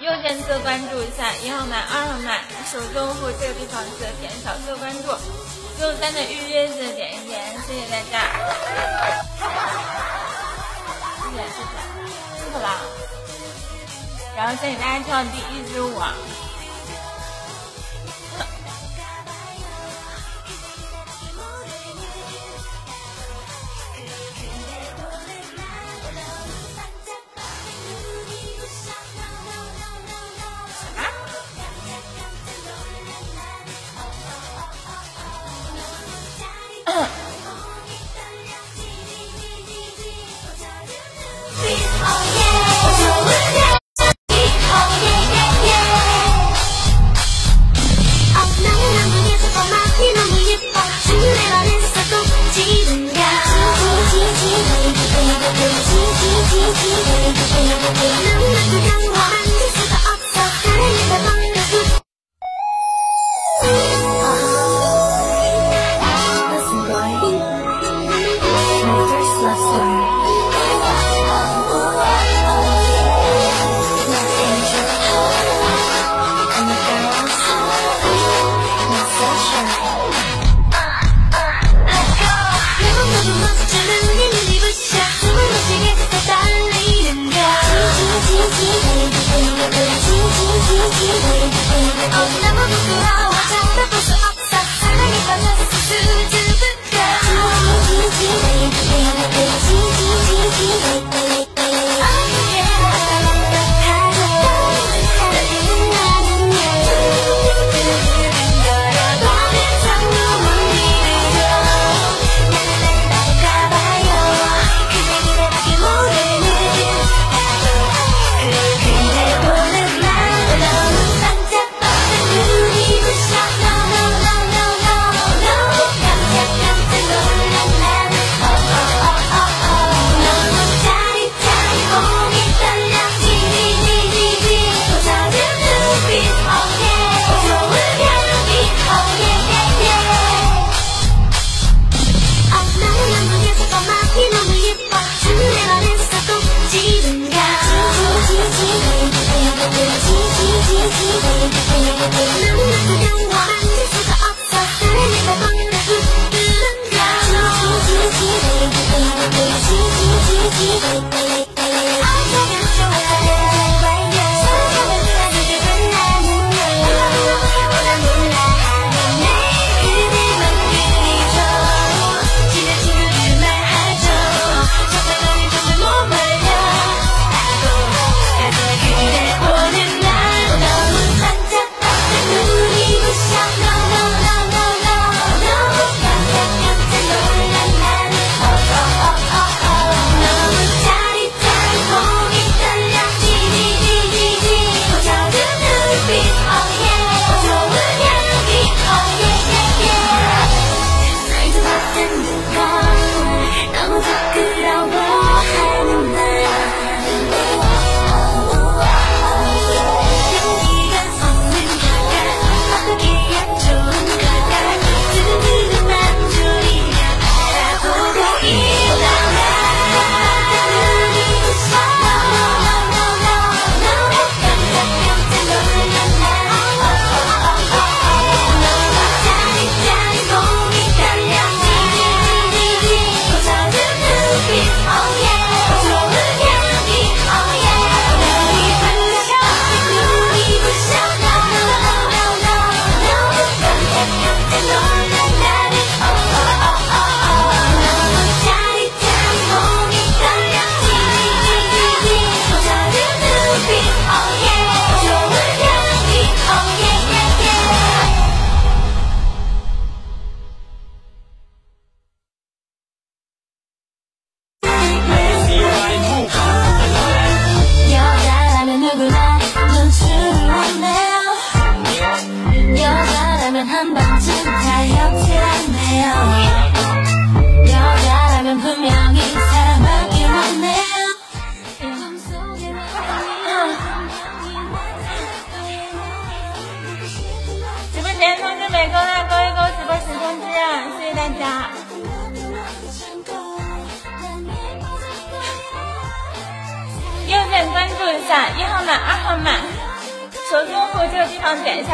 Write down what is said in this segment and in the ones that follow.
右键侧关注一下，一号麦、二号麦，手中或这个地方记得点小色关注，六三的预约记得点一点，谢谢大家，谢谢谢谢，辛苦了。然后先给大家跳第一支舞。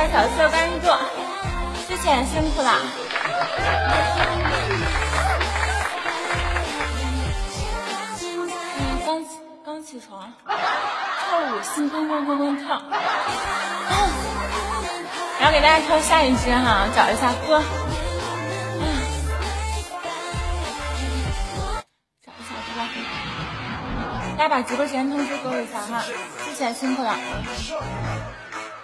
下小色关注，之前辛苦了。嗯，刚刚起床，跳舞心砰砰砰砰跳。然后给大家跳下一支哈，找一下歌。找一下歌。大家把直播时间通知给我一下哈，之前辛苦了。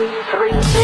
物的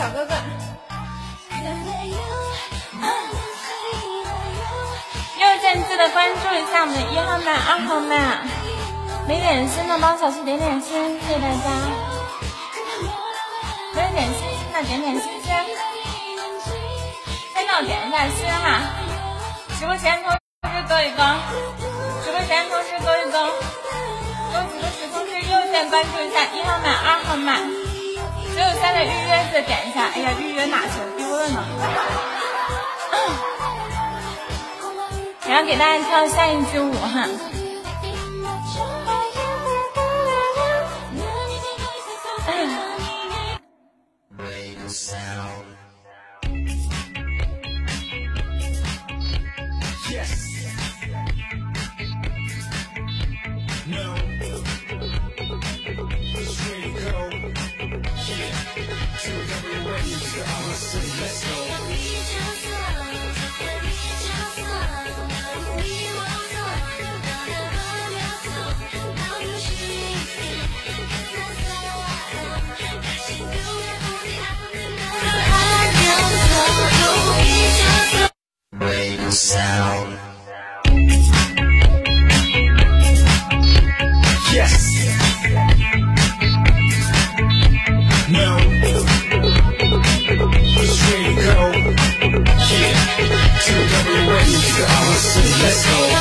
小哥哥，右键记得关注一下我们的一号麦、二号麦。没点心的帮小七点点心，谢谢大家。没有点心的点点心，先给我点一下心哈。直播时间通知勾一勾，直播时间通知勾一勾，勾直播时通知右键关注一下一号麦、二号麦。六三的预约再点一下。哎呀预约哪去了丢了呢。然后给大家跳下一支舞哈。future, I say let's go. Sound. Let's go.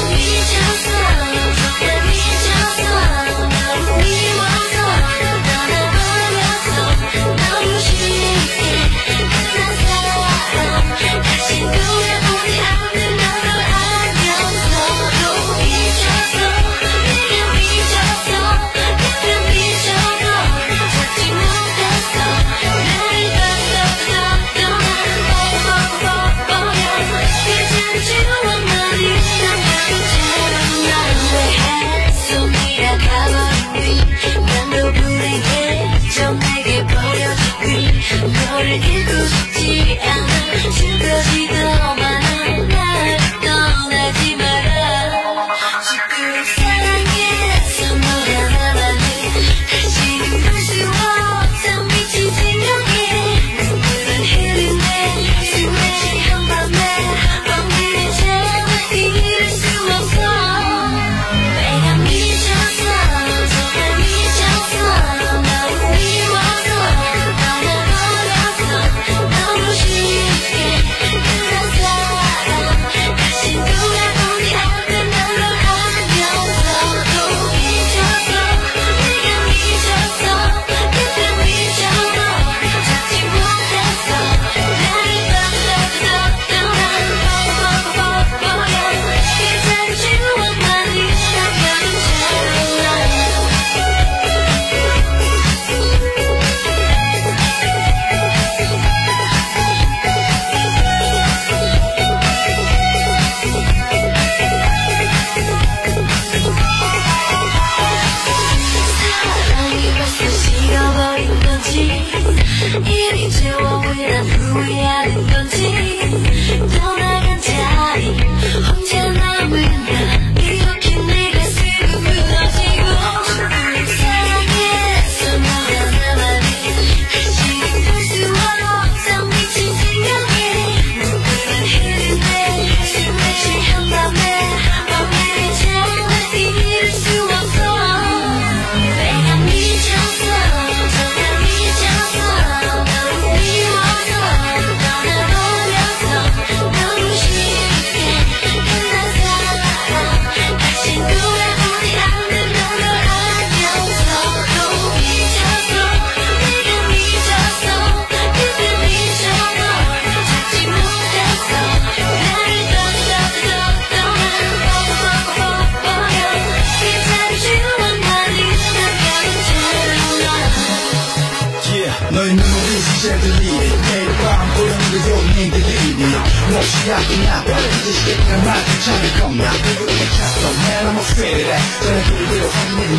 I'm not trying to come now. I'm not trying to come now. I'm not to come now. I'm